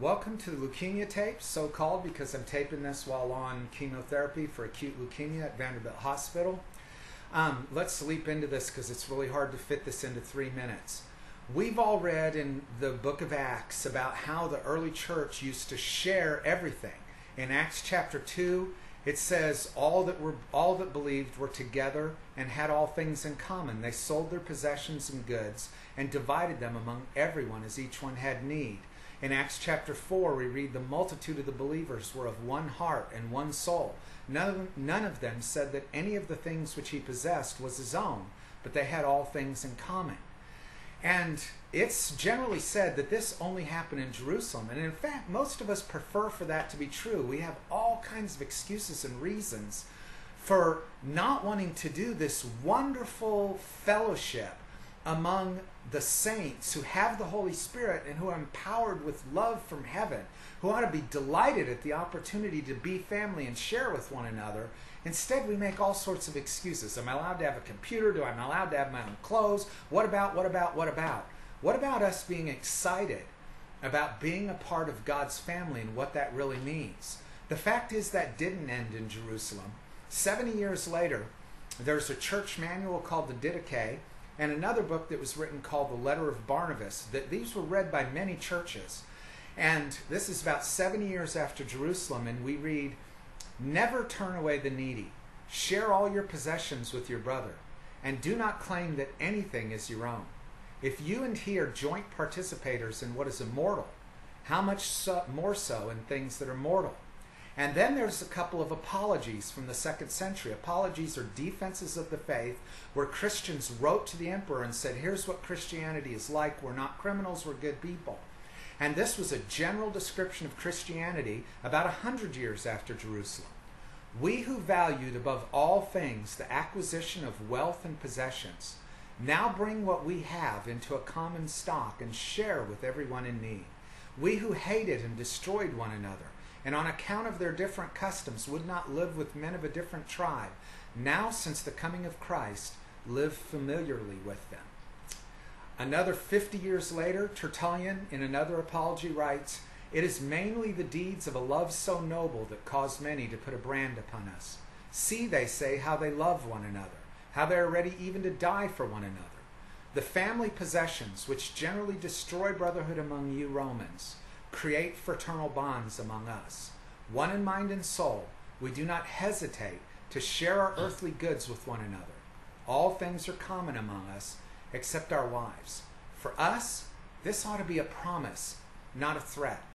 Welcome to the leukemia tape, so called because I'm taping this while on chemotherapy for acute leukemia at Vanderbilt Hospital. Um, let's leap into this because it's really hard to fit this into three minutes. We've all read in the book of Acts about how the early church used to share everything. In Acts chapter 2, it says all that were all that believed were together and had all things in common. They sold their possessions and goods and divided them among everyone as each one had need. In Acts chapter 4, we read the multitude of the believers were of one heart and one soul. None of, them, none of them said that any of the things which he possessed was his own, but they had all things in common. And it's generally said that this only happened in Jerusalem. And in fact, most of us prefer for that to be true. We have all kinds of excuses and reasons for not wanting to do this wonderful fellowship among the saints who have the Holy Spirit and who are empowered with love from heaven, who ought to be delighted at the opportunity to be family and share with one another. Instead, we make all sorts of excuses. Am I allowed to have a computer? Do I am allowed to have my own clothes? What about, what about, what about? What about us being excited about being a part of God's family and what that really means? The fact is that didn't end in Jerusalem. 70 years later, there's a church manual called the Didache and another book that was written called The Letter of Barnabas. That these were read by many churches. And this is about 70 years after Jerusalem, and we read, Never turn away the needy. Share all your possessions with your brother, and do not claim that anything is your own. If you and he are joint participators in what is immortal, how much so, more so in things that are mortal? And then there's a couple of apologies from the second century. Apologies are defenses of the faith where Christians wrote to the emperor and said, Here's what Christianity is like. We're not criminals, we're good people. And this was a general description of Christianity about a hundred years after Jerusalem. We who valued above all things the acquisition of wealth and possessions now bring what we have into a common stock and share with everyone in need. We who hated and destroyed one another and on account of their different customs would not live with men of a different tribe, now since the coming of Christ live familiarly with them. Another 50 years later, Tertullian, in another apology, writes, It is mainly the deeds of a love so noble that cause many to put a brand upon us. See, they say, how they love one another, how they are ready even to die for one another. The family possessions, which generally destroy brotherhood among you Romans, create fraternal bonds among us. One in mind and soul, we do not hesitate to share our earthly goods with one another. All things are common among us except our wives. For us, this ought to be a promise, not a threat.